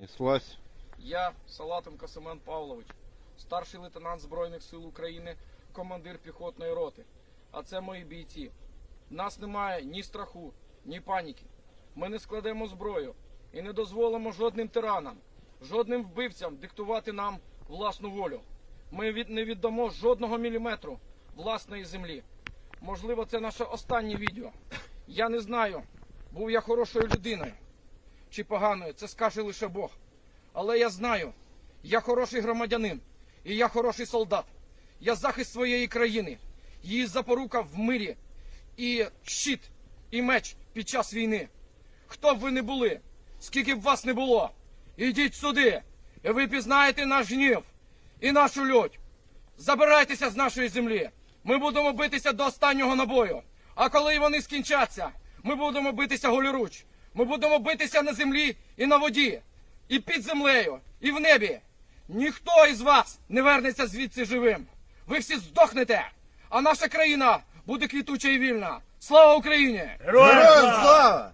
Неслась. Я, Салатенко Семен Павлович, старший лейтенант Збройних сил України, командир піхотної роти. А це мої бійці. Нас немає ні страху, ні паніки. Ми не складемо зброю і не дозволимо жодним тиранам, жодним вбивцям диктувати нам власну волю. Ми від, не віддамо жодного міліметру власної землі. Можливо, це наше останнє відео. Я не знаю, був я хорошою людиною чи поганою, це скаже лише Бог. Але я знаю, я хороший громадянин і я хороший солдат. Я захист своєї країни, її запорука в мирі і щит, і меч під час війни. Хто б ви не були, скільки б вас не було, ідіть сюди, і ви пізнаєте наш гнів і нашу лють. Забирайтеся з нашої землі. Ми будемо битися до останнього набою. А коли вони скінчаться, ми будемо битися голіруч. Ми будемо битися на землі і на воді, і під землею, і в небі. Ніхто із вас не вернеться звідси живим. Ви всі здохнете, а наша країна буде квітуча і вільна. Слава Україні! Героям слава!